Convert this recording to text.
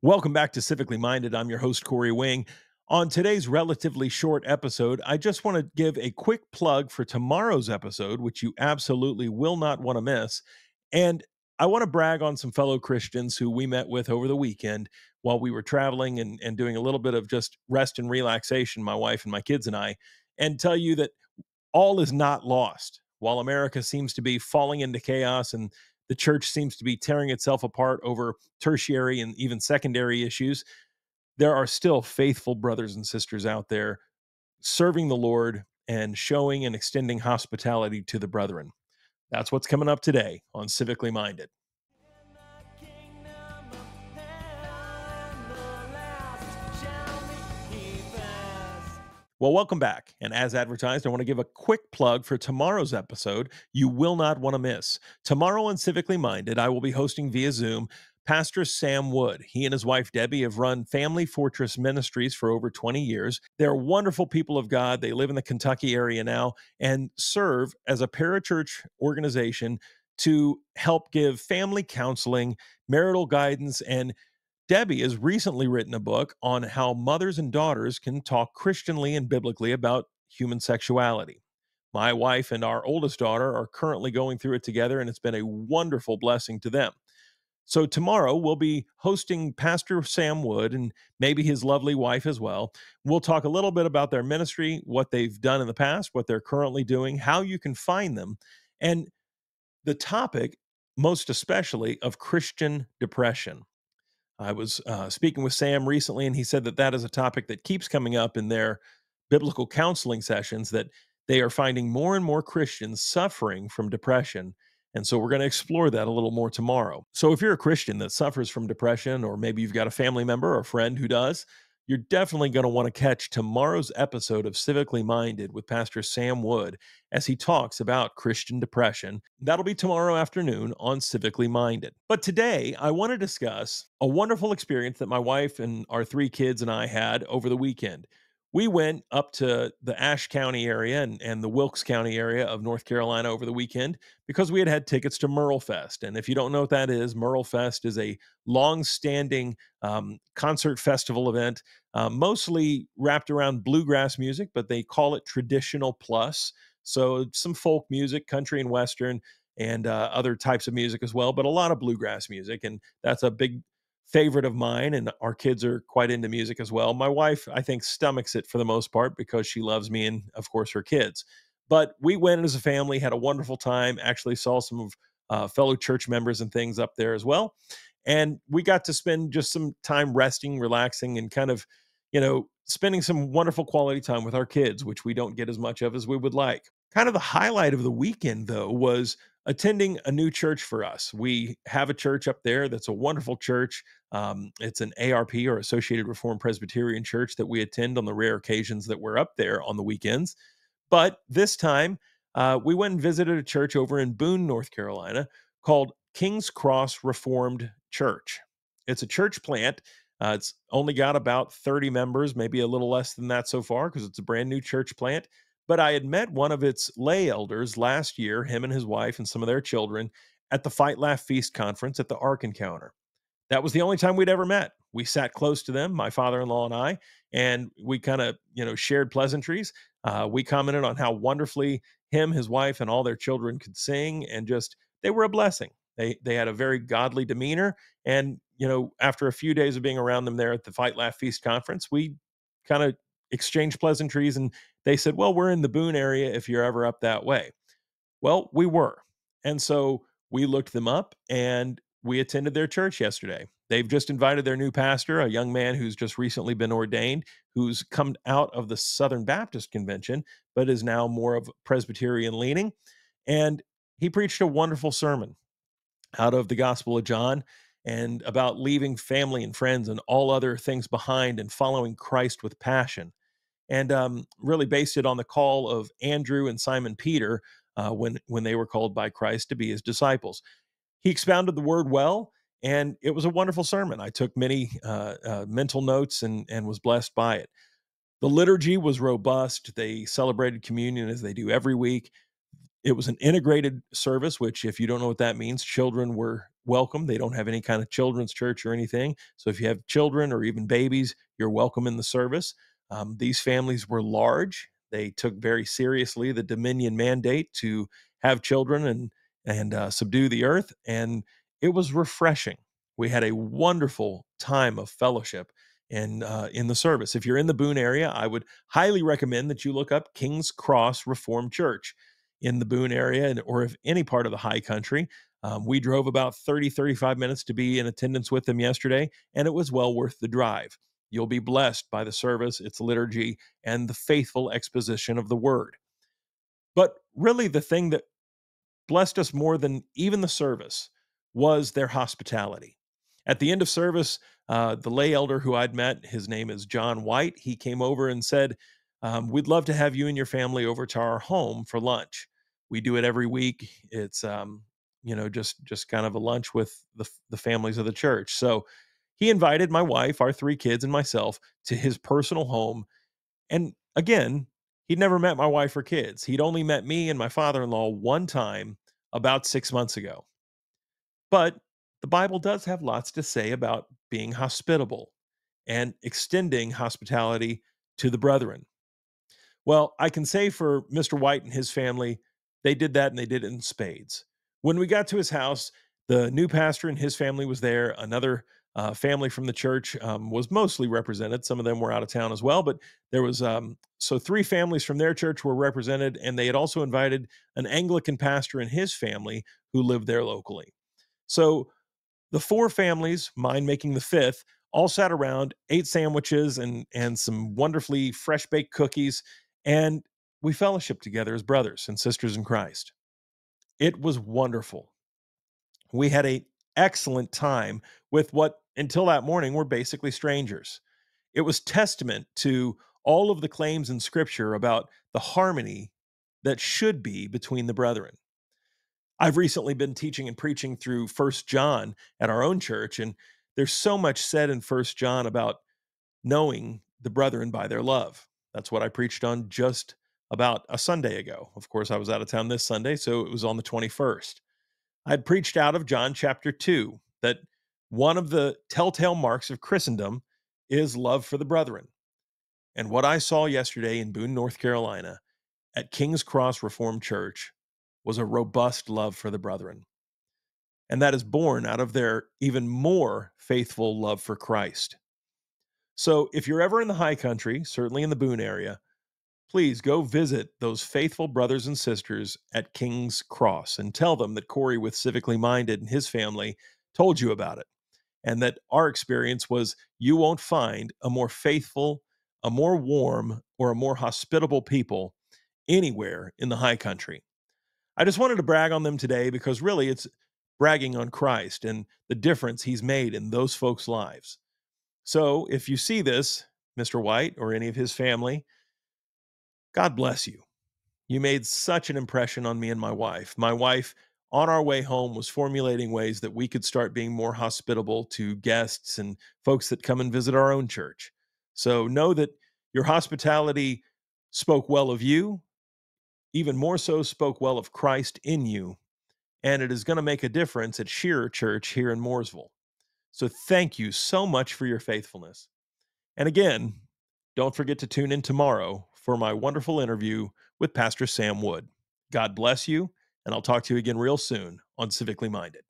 Welcome back to Civically Minded. I'm your host, Corey Wing. On today's relatively short episode, I just want to give a quick plug for tomorrow's episode, which you absolutely will not want to miss. And I want to brag on some fellow Christians who we met with over the weekend while we were traveling and, and doing a little bit of just rest and relaxation, my wife and my kids and I, and tell you that all is not lost. While America seems to be falling into chaos and the church seems to be tearing itself apart over tertiary and even secondary issues, there are still faithful brothers and sisters out there serving the Lord and showing and extending hospitality to the brethren. That's what's coming up today on Civically Minded. Well, welcome back. And as advertised, I want to give a quick plug for tomorrow's episode you will not want to miss. Tomorrow on Civically Minded, I will be hosting via Zoom Pastor Sam Wood. He and his wife Debbie have run Family Fortress Ministries for over 20 years. They're wonderful people of God. They live in the Kentucky area now and serve as a parachurch organization to help give family counseling, marital guidance, and Debbie has recently written a book on how mothers and daughters can talk Christianly and biblically about human sexuality. My wife and our oldest daughter are currently going through it together, and it's been a wonderful blessing to them. So, tomorrow we'll be hosting Pastor Sam Wood and maybe his lovely wife as well. We'll talk a little bit about their ministry, what they've done in the past, what they're currently doing, how you can find them, and the topic, most especially, of Christian depression. I was uh, speaking with Sam recently, and he said that that is a topic that keeps coming up in their biblical counseling sessions. That they are finding more and more Christians suffering from depression. And so we're going to explore that a little more tomorrow. So if you're a Christian that suffers from depression, or maybe you've got a family member or a friend who does, you're definitely going to want to catch tomorrow's episode of Civically Minded with Pastor Sam Wood as he talks about Christian depression. That'll be tomorrow afternoon on Civically Minded. But today, I want to discuss a wonderful experience that my wife and our three kids and I had over the weekend we went up to the Ashe County area and, and the Wilkes County area of North Carolina over the weekend because we had had tickets to Merle Fest. And if you don't know what that is, Merle Fest is a long-standing um, concert festival event, uh, mostly wrapped around bluegrass music, but they call it traditional plus. So some folk music, country and western, and uh, other types of music as well, but a lot of bluegrass music. And that's a big favorite of mine, and our kids are quite into music as well. My wife, I think, stomachs it for the most part because she loves me and, of course, her kids. But we went as a family, had a wonderful time, actually saw some of uh, fellow church members and things up there as well. And we got to spend just some time resting, relaxing, and kind of, you know, spending some wonderful quality time with our kids, which we don't get as much of as we would like. Kind of the highlight of the weekend, though, was attending a new church for us. We have a church up there that's a wonderful church. Um, it's an ARP or Associated Reformed Presbyterian Church that we attend on the rare occasions that we're up there on the weekends. But this time, uh, we went and visited a church over in Boone, North Carolina called King's Cross Reformed Church. It's a church plant. Uh, it's only got about 30 members, maybe a little less than that so far, because it's a brand new church plant. But I had met one of its lay elders last year, him and his wife and some of their children, at the Fight Laugh Feast conference at the Ark Encounter. That was the only time we'd ever met. We sat close to them, my father-in-law and I, and we kind of, you know, shared pleasantries. Uh, we commented on how wonderfully him, his wife, and all their children could sing, and just they were a blessing. They they had a very godly demeanor, and you know, after a few days of being around them there at the Fight Laugh Feast conference, we kind of exchanged pleasantries and they said, Well, we're in the Boone area if you're ever up that way. Well, we were. And so we looked them up and we attended their church yesterday. They've just invited their new pastor, a young man who's just recently been ordained, who's come out of the Southern Baptist Convention, but is now more of Presbyterian leaning. And he preached a wonderful sermon out of the Gospel of John and about leaving family and friends and all other things behind and following Christ with passion and um, really based it on the call of Andrew and Simon Peter uh, when when they were called by Christ to be his disciples. He expounded the word well, and it was a wonderful sermon. I took many uh, uh, mental notes and and was blessed by it. The liturgy was robust. They celebrated communion as they do every week. It was an integrated service, which, if you don't know what that means, children were welcome. They don't have any kind of children's church or anything. So if you have children or even babies, you're welcome in the service. Um, these families were large. They took very seriously the Dominion mandate to have children and and uh, subdue the earth, and it was refreshing. We had a wonderful time of fellowship in uh, in the service. If you're in the Boone area, I would highly recommend that you look up King's Cross Reformed Church in the Boone area, and, or if any part of the High Country. Um, we drove about 30, 35 minutes to be in attendance with them yesterday, and it was well worth the drive. You'll be blessed by the service, its liturgy, and the faithful exposition of the word. But really, the thing that blessed us more than even the service was their hospitality. At the end of service, uh, the lay elder who I'd met, his name is John White, he came over and said, um, We'd love to have you and your family over to our home for lunch. We do it every week. It's, um, you know, just just kind of a lunch with the, the families of the church. So he invited my wife, our three kids, and myself to his personal home. And again, he'd never met my wife or kids. He'd only met me and my father in law one time about six months ago. But the Bible does have lots to say about being hospitable and extending hospitality to the brethren. Well, I can say for Mr. White and his family, they did that and they did it in spades. When we got to his house, the new pastor and his family was there. Another uh, family from the church um, was mostly represented. Some of them were out of town as well, but there was um, so three families from their church were represented, and they had also invited an Anglican pastor and his family who lived there locally. So the four families, mine making the fifth, all sat around, ate sandwiches and and some wonderfully fresh baked cookies, and we fellowshiped together as brothers and sisters in Christ. It was wonderful. We had a excellent time with what until that morning were basically strangers. It was testament to all of the claims in scripture about the harmony that should be between the brethren. I've recently been teaching and preaching through First John at our own church, and there's so much said in First John about knowing the brethren by their love. That's what I preached on just about a Sunday ago. Of course, I was out of town this Sunday, so it was on the 21st. I'd preached out of John chapter 2 that one of the telltale marks of Christendom is love for the brethren. And what I saw yesterday in Boone, North Carolina at King's Cross Reformed Church was a robust love for the brethren. And that is born out of their even more faithful love for Christ. So if you're ever in the high country, certainly in the Boone area, please go visit those faithful brothers and sisters at King's Cross and tell them that Corey with Civically Minded and his family told you about it. And that our experience was you won't find a more faithful, a more warm, or a more hospitable people anywhere in the high country. I just wanted to brag on them today because really it's bragging on Christ and the difference he's made in those folks' lives. So if you see this, Mr. White or any of his family, God bless you. You made such an impression on me and my wife. My wife, on our way home, was formulating ways that we could start being more hospitable to guests and folks that come and visit our own church. So know that your hospitality spoke well of you, even more so, spoke well of Christ in you. And it is going to make a difference at Shearer Church here in Mooresville. So thank you so much for your faithfulness. And again, don't forget to tune in tomorrow for my wonderful interview with Pastor Sam Wood. God bless you, and I'll talk to you again real soon on Civically Minded.